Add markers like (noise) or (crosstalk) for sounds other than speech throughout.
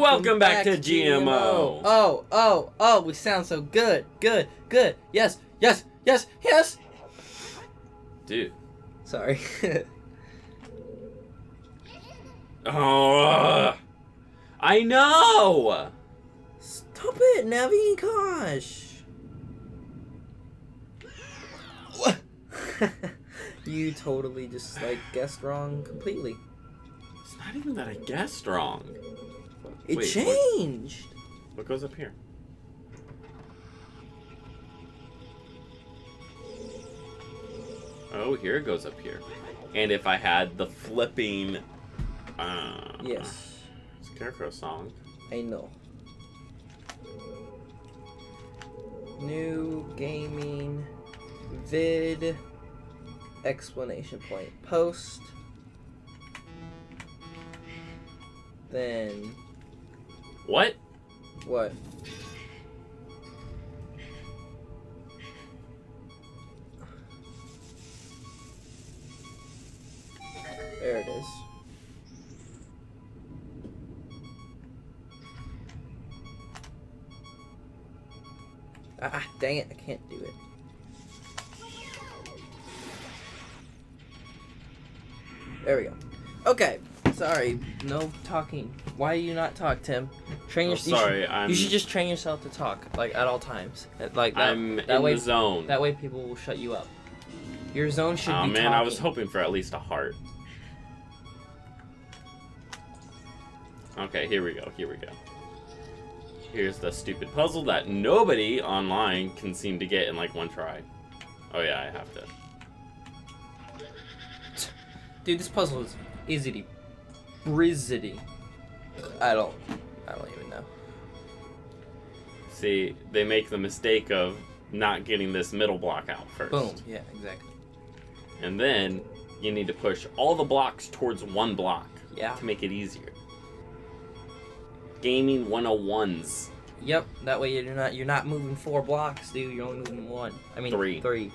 Welcome, back, to GMO. Oh, oh, oh, we sound so good. Good, good. Yes, yes, yes, yes. Dude. Sorry. (laughs) Oh, I know. Stop it, Navi Kosh. (laughs) you totally just like guessed wrong completely. It's not even that I guessed wrong. It Wait, changed. What goes up here? Oh, here it goes up here. And if I had the flipping, uh, Yes, Scarecrow song. I know. New gaming vid explanation point post. Then What? what? There it is. Ah, ah, dang it, I can't do it. There we go. Okay, sorry, no talking. Why do you not talk, Tim? Train Oh, your, you should- sorry, I'm. you should just train yourself to talk, like at all times. Like that, I'm that in way, the zone. that way people will shut you up. Your zone should oh be man, talking. I was hoping for at least a heart. Okay, here we go. Here we go. Here's the stupid puzzle that nobody online can seem to get in like one try. Oh yeah, I have to. Dude, this puzzle is easy brizzity. I don't, I don't even know. See, they make the mistake of not getting this middle block out first. Boom. Yeah, exactly. And then you need to push all the blocks towards one block Yeah. to make it easier. Gaming 101s. Yep. That way you're not you're not moving four blocks, dude. You're only moving one. I mean Three. Three.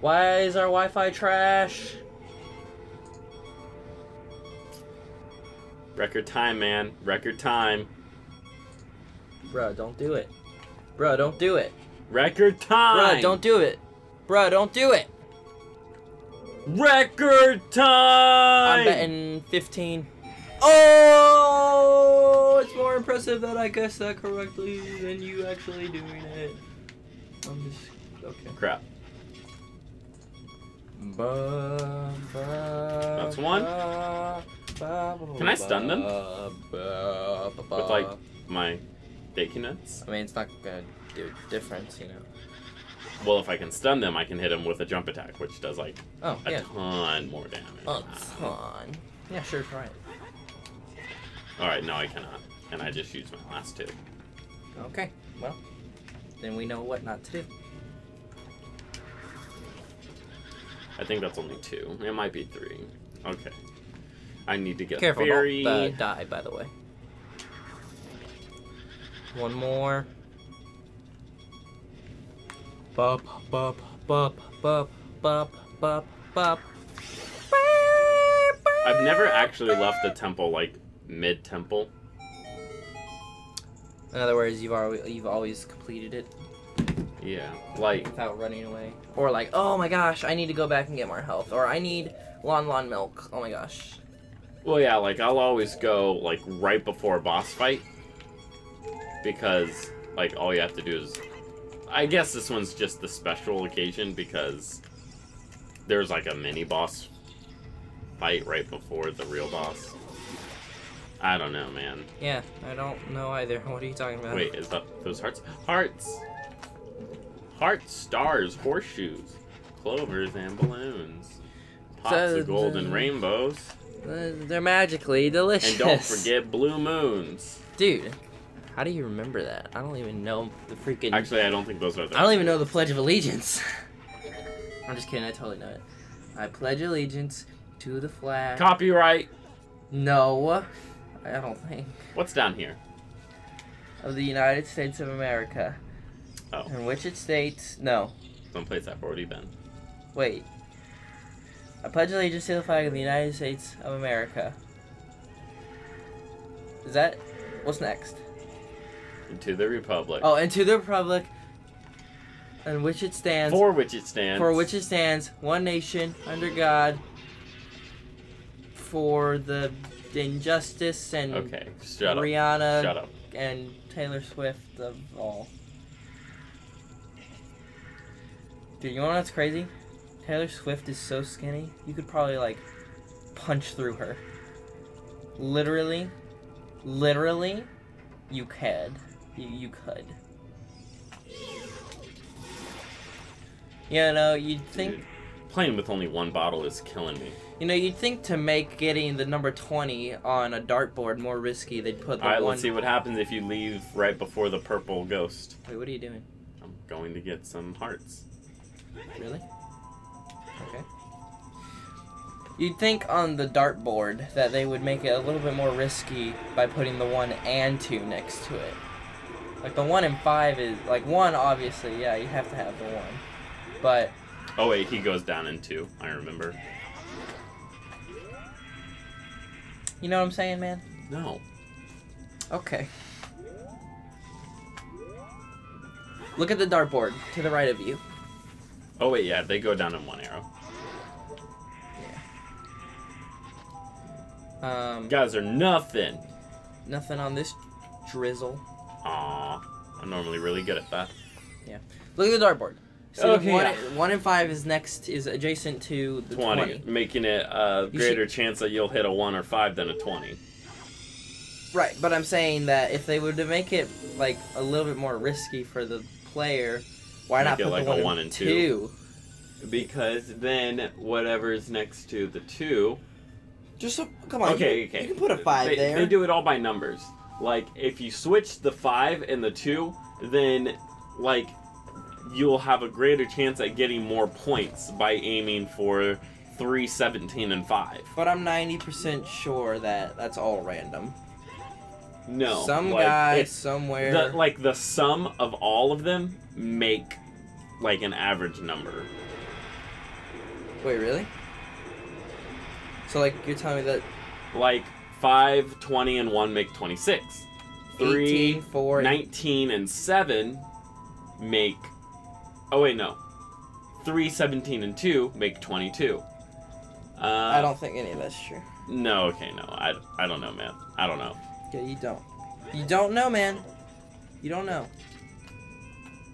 Why is our Wi-Fi trash? Record time, man. Record time. Bruh, don't do it. Bruh, don't do it. Record time. Bruh, don't do it. Bruh, don't do it. Record time. I'm betting 15. Oh, it's more impressive that I guessed that correctly than you actually doing it. I'm just okay. Crap. That's one? Can Can I stun them? With like my bacon nuts. I mean, it's not gonna do a difference, you know. Well, if I can stun them, I can hit them with a jump attack, which does like Oh a yeah. ton more damage. Oh, ton. Yeah, sure, try it. All right, no, I cannot, and I just used my last two. Okay, well, then we know what not to do. I think that's only two. It might be three. Okay. I need to get Careful, very. don't uh, die, by the way. One more. Bop, bop, bop, bop, bop, bop, bop. I've never actually left the temple like mid temple. In other words, you've always you've always completed it Yeah, like without running away, or like, oh my gosh, I need to go back and get more health, or I need Lon Lon milk. Oh my gosh. Well, yeah, like I'll always go like right before a boss fight because like all you have to do is. I guess this one's just the special occasion because there's like a mini boss fight right before the real boss. I don't know, man. Yeah, I don't know either. (laughs) What are you talking about? Wait, is that those hearts? Hearts! Hearts, stars, horseshoes, clovers, and balloons. Pops So of golden rainbows. They're magically delicious. And don't forget blue moons. dude. How do you remember that? I don't even know the freaking. Actually, I don't think those are the. I don't even know the Pledge of Allegiance. (laughs) I'm just kidding. I totally know it. I pledge allegiance to the flag. Copyright. no, I don't think What's down here? of the United States of America, Oh, in which it states no. someplace I've already been. Wait. I pledge allegiance to the flag of the United States of America. Is that what's next? Into the Republic. Oh, into the Republic, and which it stands For which it stands. for which it stands one nation under God. For the injustice and Okay, shut up. Rihanna Shut up. and Taylor Swift of all. Dude, you know what's crazy? Taylor Swift is so skinny, you could probably like punch through her. Literally, literally, you could. You, you could. You know, you'd think Dude, playing with only one bottle is killing me. you know you'd think to make getting the number twenty on a dartboard more risky, they'd put the All right, one. let's see what happens if you leave right before the purple ghost. Wait, what are you doing? I'm going to get some hearts. Really? Okay. You'd think on the dartboard that they would make it a little bit more risky by putting the one and two next to it. Like the one and five is like one obviously, yeah, you have to have the one. But Oh wait, he goes down in two. I remember. you know what I'm saying, man? No. Okay. Look at the dartboard to the right of you. Oh wait, yeah, they go down in one arrow. Yeah. Um, Guys are nothing. nothing on this drizzle. Aw, I'm normally really good at that. Yeah. Look at the dartboard. See, Okay, one, one and five is next is adjacent to the 20, 20. making it a greater chance that you'll hit a one or five than a twenty. Right, but I'm saying that if they were to make it like a little bit more risky for the player, why not put like the a one, one and and two? Because then whatever's next to the two. Just so, come on. Okay, you, okay. You can put a five they, there. They do it all by numbers. Like if you switch the five and the two, then like you'll have a greater chance at getting more points by aiming for three, 17, and five. But I'm 90% sure that that's all random. No, Some like, guy somewhere. the like the sum of all of them make like an average number. Wait, really? So like you're telling me that Like 5, 20, and 1 make 26. 3, 18, 4, 19, and 7 make. Oh, wait, no. 3, 17, and 2 make 22. Uh, I don't think any of that's true. No, okay, no. I, I don't know, man. I don't know. Yeah, you don't. You don't know, man. You don't know.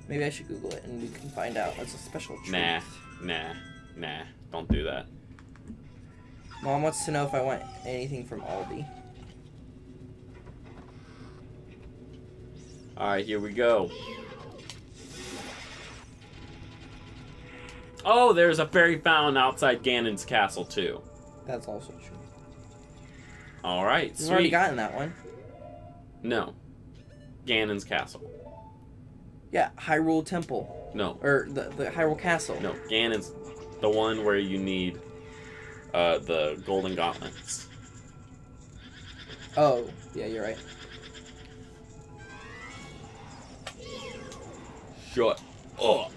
Maybe I should Google it and we can find out. That's a special treat. Nah. Nah. Nah. Don't do that. Mom wants to know if I want anything from Aldi. Alright, here we go. Oh, there's a fairy fountain outside Ganon's castle, too. That's also true. Alright, We've already sweet. gotten that one. No. Ganon's castle. Yeah, Hyrule Temple. No. Or the, the Hyrule Castle. No, Ganon's the one where you need uh, the golden gauntlets. Oh, yeah, you're right. Shut up.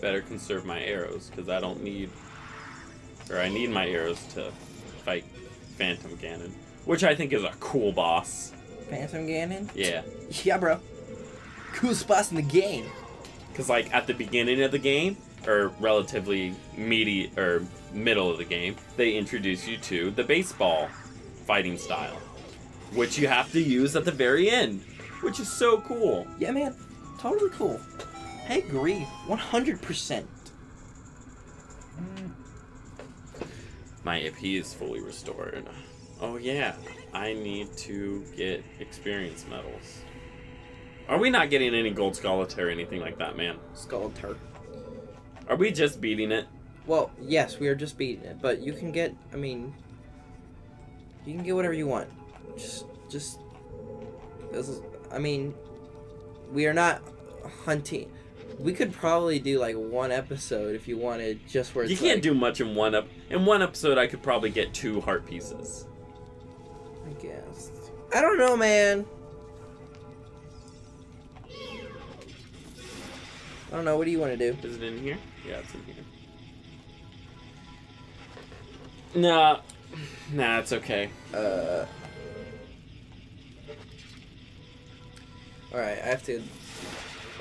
Better conserve my arrows because I don't need, or I need my arrows to fight Phantom Ganon, which I think is a cool boss. Phantom Ganon? Yeah, Yeah, bro. Coolest boss in the game. because like at the beginning of the game, or relatively meaty or middle of the game, they introduce you to the baseball fighting style, which you have to use at the very end, which is so cool. Yeah, man. Totally cool. I agree. 100%. My AP is fully restored. Oh yeah, I need to get experience medals. Are we not getting any gold Skulltula or anything like that, man? Skull Are we just beating it? Well, yes, we are just beating it, but you can get, I mean, you can get whatever you want. Just, just, this is, I mean, we are not hunting we could probably do like one episode if you wanted, just where you can't like, do much in one up. In one episode, I could probably get two heart pieces. I guess. I don't know, man. I don't know. What do you want to do? Is it in here? Yeah, it's in here. Nah, nah, it's okay. Uh. All right, I have to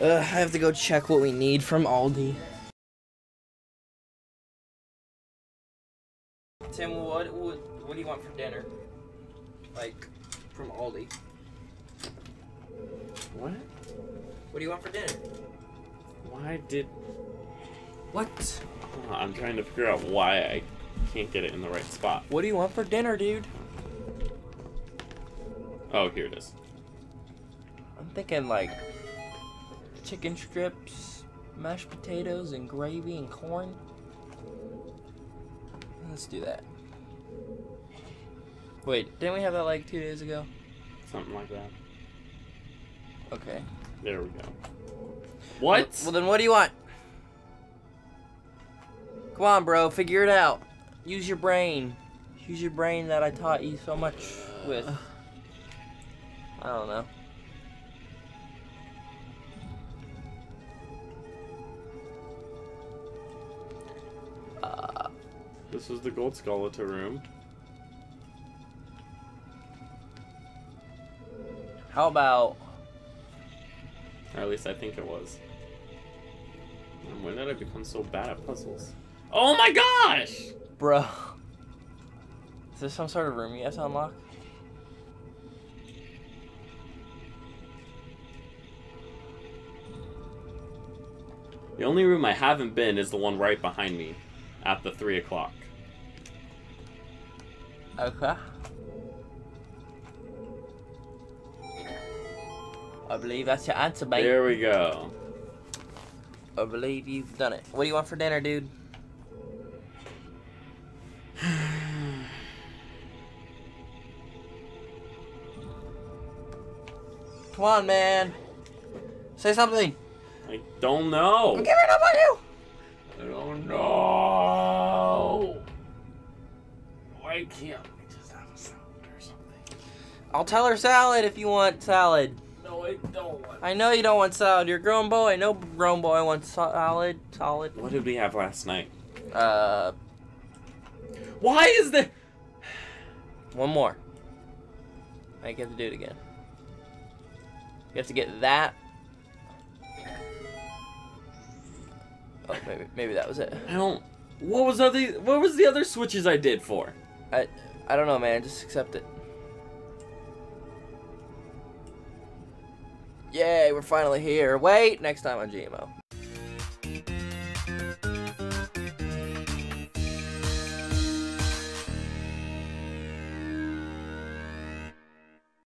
uh, I have to go check what we need from Aldi. Tim, what what, what do you want for dinner? Like, from Aldi. What? What do you want for dinner? Why did... What? Hold I'm trying to figure out why I can't get it in the right spot. What do you want for dinner, dude? Oh, here it is. I'm thinking like chicken strips, mashed potatoes, and gravy and corn. Let's do that. Wait, didn't we have that like two days ago? Something like that. Okay. There we go. What? Well, then what do you want? Come on, bro, figure it out. Use your brain. Use your brain that I taught you so much with. (sighs) I don't know. This was the Gold Skulltula room. how about Or at least I think it was. When did I become so bad at puzzles? Oh my gosh! Bro. (laughs) Is this some sort of room you have to unlock? The only room I haven't been is the one right behind me at the 3 o'clock. Okay. I believe that's your answer, mate. There we go. I believe you've done it. What do you want for dinner, dude? (sighs) Come on, man. Say something. I don't know. I'm giving up on you. Why can't we just have a salad or something? I'll tell her salad if you want salad. No, I don't want. I know you don't want salad. You're a grown boy. No grown boy wants salad. Solid. What did we have last night? Uh, Why is there? one more. I get to do it again. You have to get that. Oh, maybe maybe that was it. I don't. What was other? What was the other switches I did for? I I don't know, man. Just accept it. Yay, we're finally here. Wait, next time on GMO.